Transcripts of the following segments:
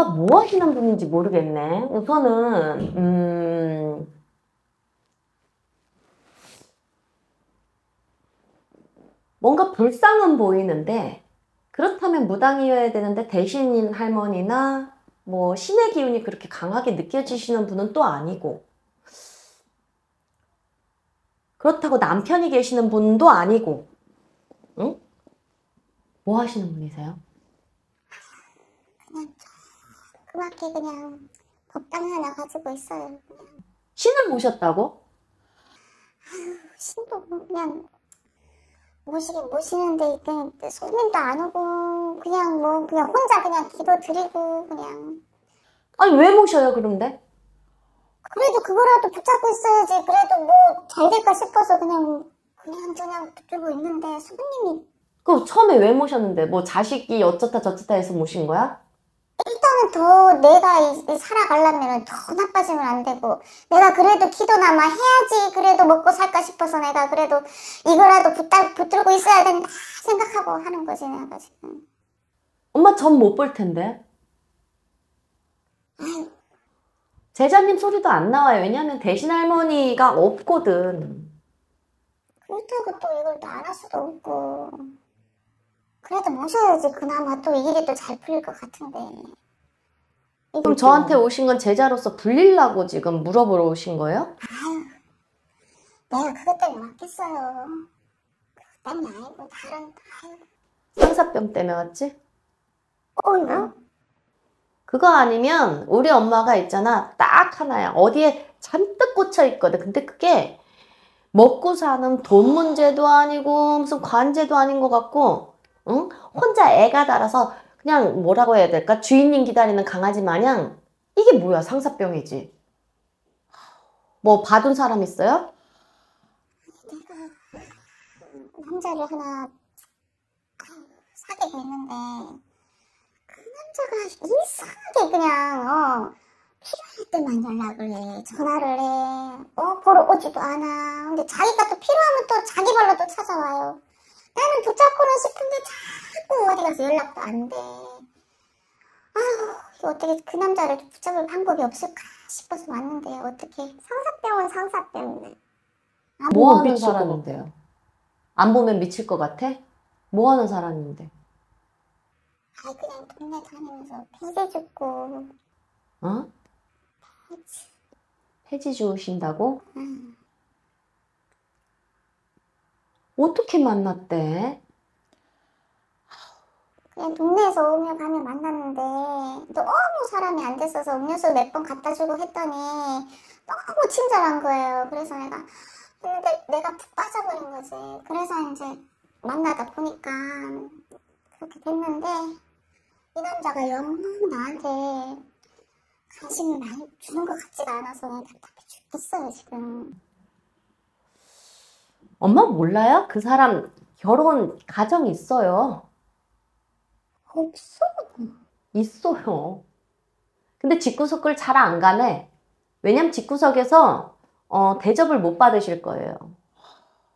엄마 뭐 하시는 분인지 모르겠네. 우선은 음. 뭔가 불쌍은 보이는데 그렇다면 무당이어야 되는데 대신인 할머니나 뭐 신의 기운이 그렇게 강하게 느껴지시는 분은 또 아니고 그렇다고 남편이 계시는 분도 아니고 응? 뭐 하시는 분이세요? 그냥 조그맣게 그냥 법당 하나 가지고 있어요. 그냥 신을 모셨다고? 신도 그냥 모시긴 모시는데 그냥 손님도 안 오고 그냥 뭐 그냥 혼자 그냥 기도 드리고 그냥 아니 왜 모셔요 그런데? 그래도 그거라도 붙잡고 있어야지 그래도 뭐 잘 될까 싶어서 그냥 그냥 그냥 붙들고 있는데 손님이 그 처음에 왜 모셨는데 뭐 자식이 어쩌다 저쩌다 해서 모신 거야? 일단은 더 내가 살아가려면 더 나빠지면 안 되고 내가 그래도 기도나마 해야지 그래도 먹고 살까 싶어서 내가 그래도 이거라도 붙다, 붙들고 있어야 된다 생각하고 하는 거지 내가 지금 엄마 전 못 볼 텐데. 아유 제자님 소리도 안 나와요. 왜냐면 대신 할머니가 없거든. 그렇다고 또 이걸 또안할 수도 없고 그래도 모셔야지 그나마 또이 일이 또 잘 풀릴 것 같은데 그럼 저한테 오신 건 제자로서 불리려고 지금 물어보러 오신 거예요? 아유 내가 그것 때문에 맞겠어요 그것 때문에 아니고 다른 아유 상사병 때문에 왔지? 어이구 그거 아니면 우리 엄마가 있잖아. 딱 하나야. 어디에 잔뜩 꽂혀 있거든. 근데 그게 먹고 사는 돈 문제도 아니고 무슨 관제도 아닌 것 같고, 응? 혼자 애가 달아서 그냥 뭐라고 해야 될까? 주인님 기다리는 강아지 마냥 이게 뭐야? 상사병이지. 뭐 봐둔 사람 있어요? 남자를 하나 사귀고 있는데 그 남자가 이상하게 그냥 어 필요할 때만 연락을 해 전화를 해어 보러 오지도 않아 근데 자기가 또 필요하면 또 자기 발로 또 찾아와요 나는 붙잡고는 싶은데 자꾸 어디 가서 연락도 안 돼 아휴 이거 어떻게 그 남자를 붙잡을 방법이 없을까 싶어서 왔는데 어떻게 상사병은 상사병이네 안뭐 보면 하는 사람인데요? 안 보면 미칠 것 같아? 뭐 하는 사람인데? 아 그냥 동네 다니면서 폐지 줍고 어? 폐지 폐지 주우신다고? 응. 어떻게 만났대? 그냥 동네에서 오며 가며 만났는데 너무 사람이 안 됐어서 음료수 몇 번 갖다 주고 했더니 너무 친절한 거예요 그래서 내가 근데 내가 푹 빠져버린 거지 그래서 이제 만나다 보니까 그렇게 됐는데 이 남자가 영 나한테 관심을 많이 주는 것 같지가 않아서 답답해 죽겠어요 지금 엄마 몰라요? 그 사람 결혼 가정 있어요. 없어 있어요. 근데 집구석을 잘 안 가네. 왜냐면 집구석에서 어, 대접을 못 받으실 거예요.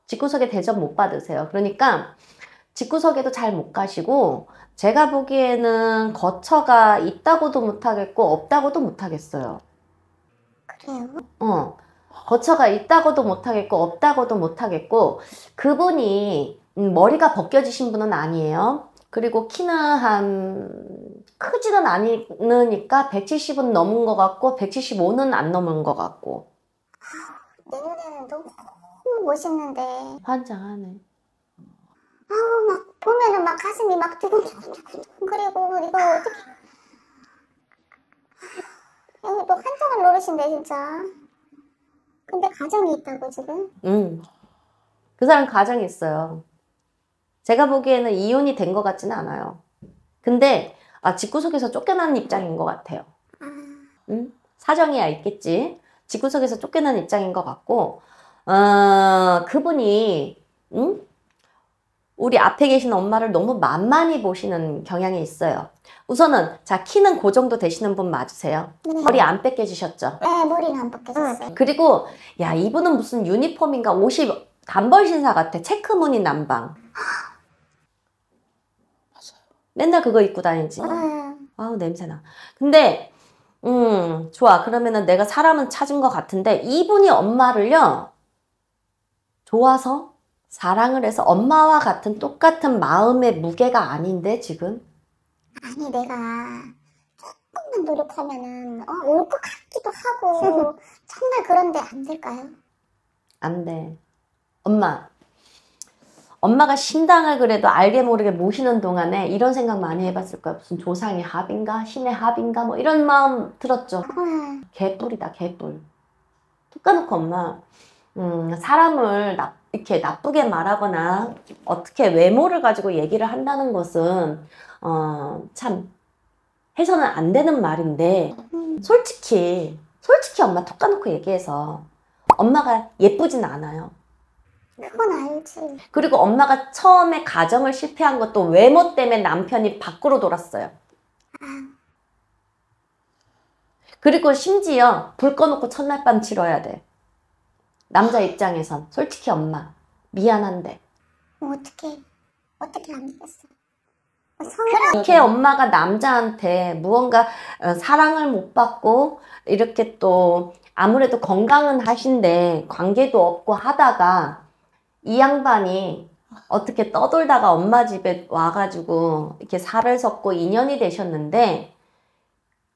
집구석에 대접 못 받으세요. 그러니까 집구석에도 잘 못 가시고 제가 보기에는 거처가 있다고도 못하겠고 없다고도 못하겠어요. 그래요? 어, 거처가 있다고도 못하겠고 없다고도 못하겠고 그분이 음, 머리가 벗겨지신 분은 아니에요. 그리고 키는 한 크지는 않으니까 170은 넘은 것 같고 175는 안 넘은 것 같고 내 눈에는 너무 멋있는데 환장하네. 아우 막 보면은 막 가슴이 막 두근두근두근 그리고 이거 어떻게 여기 또 한정을 노리신데 진짜 근데 가정이 있다고 지금 음. 그 사람 가정이 있어요. 제가 보기에는 이혼이 된 것 같지는 않아요. 근데 아, 집구석에서 쫓겨나는 입장인 것 같아요. 아 음? 사정이야 있겠지. 집구석에서 쫓겨난 입장인 것 같고, 어, 그분이, 음? 우리 앞에 계신 엄마를 너무 만만히 보시는 경향이 있어요. 우선은, 자, 키는 그 정도 되시는 분 맞으세요? 네. 머리 안 뺏겨지셨죠? 네, 머리는 안 벗겨졌어요 그리고, 야, 이분은 무슨 유니폼인가 옷이 단벌 신사 같아. 체크무늬 남방. 맨날 그거 입고 다니지. 네. 아우 냄새나. 근데 음 좋아. 그러면은 내가 사람은 찾은 것 같은데 이분이 엄마를요 좋아서 사랑을 해서 엄마와 같은 똑같은 마음의 무게가 아닌데 지금 아니 내가 조금만 노력하면은 어, 올 것 같기도 하고 정말 그런데 안 될까요? 안 돼. 엄마. 엄마가 신당을 그래도 알게 모르게 모시는 동안에 이런 생각 많이 해봤을 거야. 무슨 조상의 합인가? 신의 합인가? 뭐 이런 마음 들었죠. 어, 개뿔이다, 개뿔. 툭 까놓고 엄마, 음, 사람을 나, 이렇게 나쁘게 말하거나 어떻게 외모를 가지고 얘기를 한다는 것은, 어, 참, 해서는 안 되는 말인데, 음, 솔직히, 솔직히 엄마 툭 까놓고 얘기해서, 엄마가 예쁘진 않아요. 그건 알지. 그리고 엄마가 처음에 가정을 실패한 것도 외모 때문에 남편이 밖으로 돌았어요. 아, 그리고 심지어 불 꺼놓고 첫날 밤 치러야 돼. 남자 입장에선 솔직히 엄마 미안한데 뭐 어떻게 어떻게 안 되겠어? 어, 성을 그렇게 엄마가 남자한테 무언가 어, 사랑을 못 받고 이렇게 또 아무래도 건강은 하신데 관계도 없고 하다가 이 양반이 어떻게 떠돌다가 엄마 집에 와가지고 이렇게 살을 섰고 인연이 되셨는데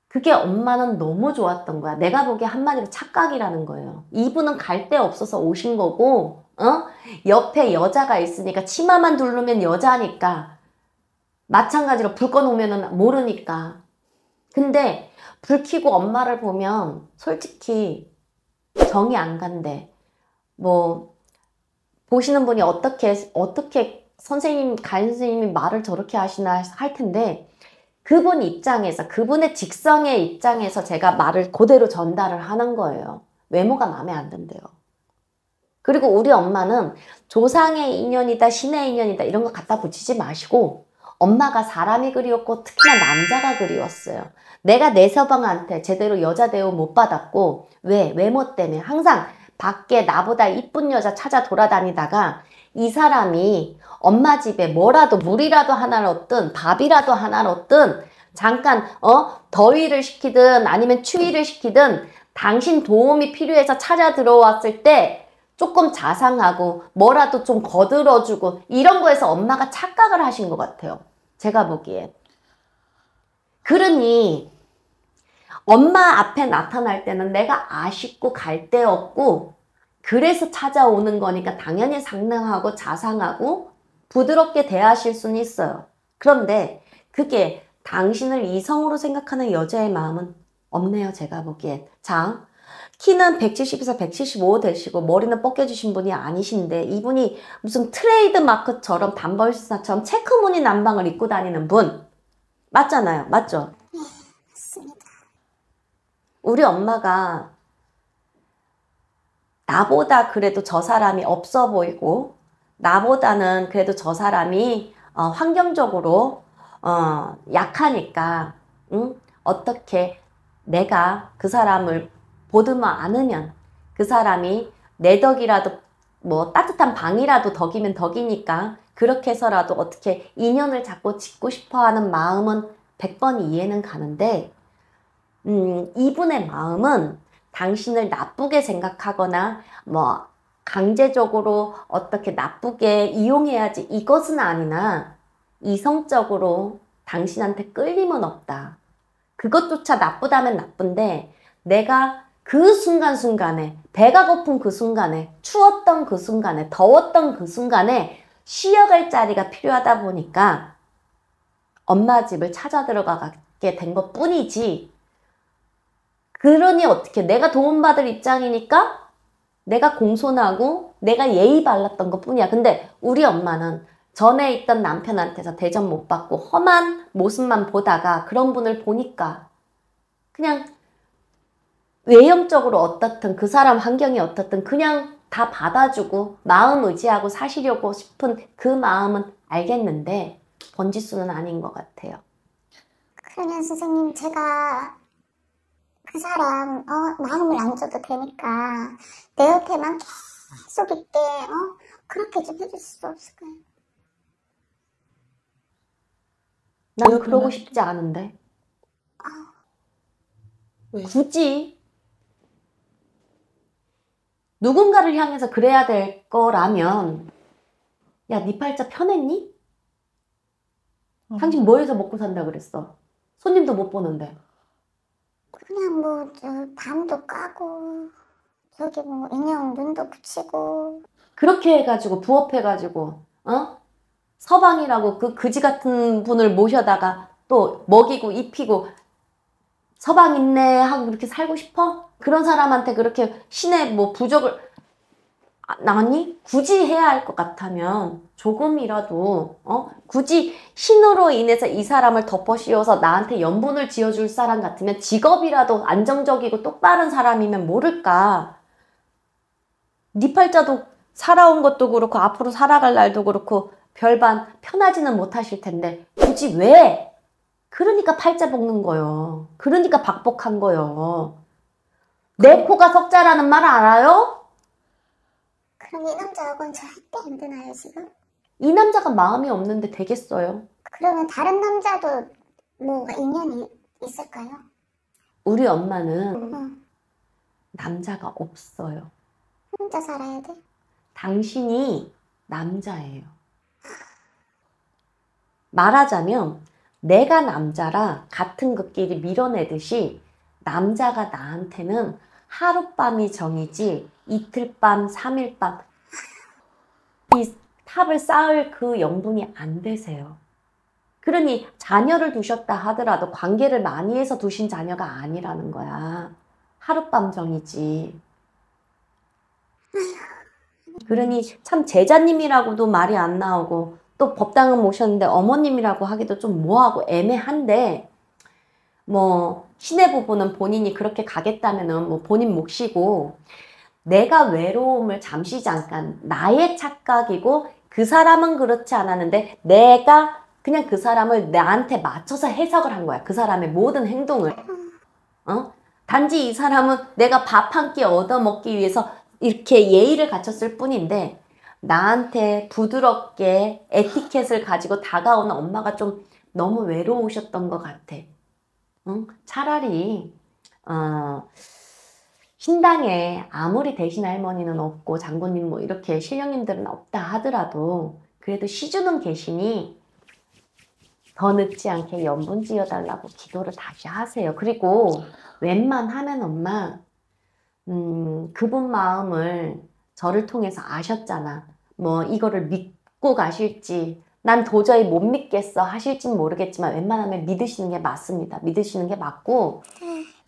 그게 엄마는 너무 좋았던 거야. 내가 보기에 한마디로 착각이라는 거예요. 이분은 갈 데 없어서 오신 거고, 어? 옆에 여자가 있으니까 치마만 두르면 여자니까 마찬가지로 불 꺼놓으면 모르니까. 근데 불 켜고 엄마를 보면 솔직히 정이 안 간대. 뭐 보시는 분이 어떻게 어떻게 선생님 가인 선생님이 말을 저렇게 하시나 할 텐데 그분 입장에서 그분의 직성의 입장에서 제가 말을 그대로 전달을 하는 거예요. 외모가 마음에 안 든대요. 그리고 우리 엄마는 조상의 인연이다 신의 인연이다 이런 거 갖다 붙이지 마시고 엄마가 사람이 그리웠고 특히나 남자가 그리웠어요. 내가 내 서방한테 제대로 여자 대우 못 받았고 왜 외모 때문에 항상 밖에 나보다 이쁜 여자 찾아 돌아다니다가 이 사람이 엄마 집에 뭐라도 물이라도 하나 넣든 밥이라도 하나 넣든 잠깐 어 더위를 식히든 아니면 추위를 식히든 당신 도움이 필요해서 찾아 들어왔을 때 조금 자상하고 뭐라도 좀 거들어주고 이런 거에서 엄마가 착각을 하신 것 같아요. 제가 보기에. 그러니 엄마 앞에 나타날 때는 내가 아쉽고 갈 데 없고 그래서 찾아오는 거니까 당연히 상냥하고 자상하고 부드럽게 대하실 수는 있어요. 그런데 그게 당신을 이성으로 생각하는 여자의 마음은 없네요. 제가 보기엔. 자, 키는 170에서 175 되시고 머리는 벗겨주신 분이 아니신데 이분이 무슨 트레이드 마크처럼 단벌스타처럼 체크무늬 남방을 입고 다니는 분 맞잖아요. 맞죠? 우리 엄마가 나보다 그래도 저 사람이 없어 보이고 나보다는 그래도 저 사람이 어, 환경적으로 어, 약하니까 응? 어떻게 내가 그 사람을 보듬어 안으면 그 사람이 내 덕이라도 뭐 따뜻한 방이라도 덕이면 덕이니까 그렇게 해서라도 어떻게 인연을 자꾸 짓고 싶어 하는 마음은 100번 이해는 가는데 음, 이분의 마음은 당신을 나쁘게 생각하거나 뭐 강제적으로 어떻게 나쁘게 이용해야지 이것은 아니나 이성적으로 당신한테 끌림은 없다. 그것조차 나쁘다면 나쁜데 내가 그 순간순간에 배가 고픈 그 순간에 추웠던 그 순간에 더웠던 그 순간에 쉬어갈 자리가 필요하다 보니까 엄마 집을 찾아 들어가게 된 것 뿐이지 그러니 어떻게 내가 도움받을 입장이니까 내가 공손하고 내가 예의 발랐던 것 뿐이야. 근데 우리 엄마는 전에 있던 남편한테서 대접 못 받고 험한 모습만 보다가 그런 분을 보니까 그냥 외형적으로 어떻든 그 사람 환경이 어떻든 그냥 다 받아주고 마음 의지하고 사시려고 싶은 그 마음은 알겠는데 번지수는 아닌 것 같아요. 그러면 선생님 제가 그 사람 어, 마음을 안 줘도 되니까 내 옆에만 계속 있대 어? 그렇게 좀 해줄 수 없을까요? 난왜 그러고? 싶지 않은데. 왜? 굳이 누군가를 향해서 그래야 될 거라면 야, 네 팔자 편했니? 당신 뭐 해서 먹고 산다 그랬어? 손님도 못 보는데. 그냥 뭐, 저, 밤도 까고, 저기 뭐, 인형 눈도 붙이고, 그렇게 해가지고 부업해가지고 어 서방이라고 그 그지 같은 분을 모셔다가 또 먹이고 입히고 서방 있네 하고 그렇게 살고 싶어? 그런 사람한테 그렇게 신의 뭐 부적을 아, 나니 굳이 해야 할 것 같다면 조금이라도 어 굳이 신으로 인해서 이 사람을 덮어 씌워서 나한테 연분을 지어줄 사람 같으면 직업이라도 안정적이고 똑바른 사람이면 모를까 네 팔자도 살아온 것도 그렇고 앞으로 살아갈 날도 그렇고 별반 편하지는 못하실 텐데 굳이 왜? 그러니까 팔자 볶는 거요. 그러니까 박복한 거요. 내 코가 석자라는 말 알아요? 그럼 이 남자하고는 절대 안 되나요, 지금? 이 남자가 마음이 없는데 되겠어요? 그러면 다른 남자도 뭐가 인연이 있을까요? 우리 엄마는 응. 남자가 없어요. 혼자 살아야 돼? 당신이 남자예요. 말하자면 내가 남자라 같은 것끼리 밀어내듯이 남자가 나한테는 하룻밤이 정이지 이틀밤, 삼일밤 이 탑을 쌓을 그 영분이 안 되세요. 그러니 자녀를 두셨다 하더라도 관계를 많이 해서 두신 자녀가 아니라는 거야. 하룻밤 정이지. 그러니 참 제자님이라고도 말이 안 나오고 또 법당은 모셨는데 어머님이라고 하기도 좀 뭐하고 애매한데 뭐 신의 부부는 본인이 그렇게 가겠다면은 뭐 본인 몫이고 내가 외로움을 잠시 잠깐 나의 착각이고 그 사람은 그렇지 않았는데 내가 그냥 그 사람을 나한테 맞춰서 해석을 한 거야. 그 사람의 모든 행동을. 어? 단지 이 사람은 내가 밥 한 끼 얻어 먹기 위해서 이렇게 예의를 갖췄을 뿐인데 나한테 부드럽게 에티켓을 가지고 다가오는 엄마가 좀 너무 외로우셨던 것 같아. 응? 차라리 어, 신당에 아무리 대신 할머니는 없고 장군님 뭐 이렇게 신령님들은 없다 하더라도 그래도 시주는 계시니 더 늦지 않게 연분 지어달라고 기도를 다시 하세요. 그리고 웬만하면 엄마 음, 그분 마음을 저를 통해서 아셨잖아. 뭐 이거를 믿고 가실지 난 도저히 못 믿겠어 하실진 모르겠지만 웬만하면 믿으시는 게 맞습니다. 믿으시는 게 맞고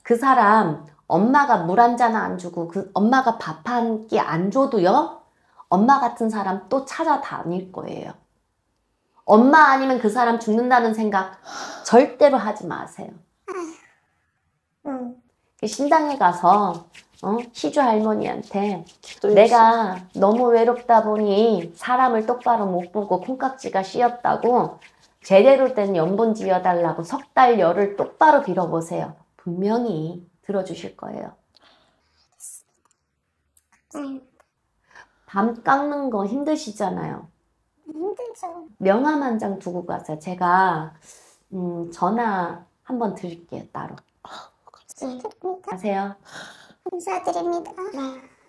그 사람 엄마가 물 한 잔 안 주고 그 엄마가 밥 한 끼 안 줘도요. 엄마 같은 사람 또 찾아다닐 거예요. 엄마 아니면 그 사람 죽는다는 생각 절대로 하지 마세요. 응. 신당에 가서 어? 시주 할머니한테 또 내가 너무 외롭다 보니 사람을 똑바로 못 보고 콩깍지가 씌었다고 제대로 된 연분 지어달라고 석 달 열을 똑바로 빌어보세요. 분명히 들어주실 거예요. 응. 밤 깎는 거 힘드시잖아요. 힘들죠. 명함 한 장 두고 가세요. 제가 음, 전화 한번 드릴게요 따로. 아세요? 감사드립니다. 네.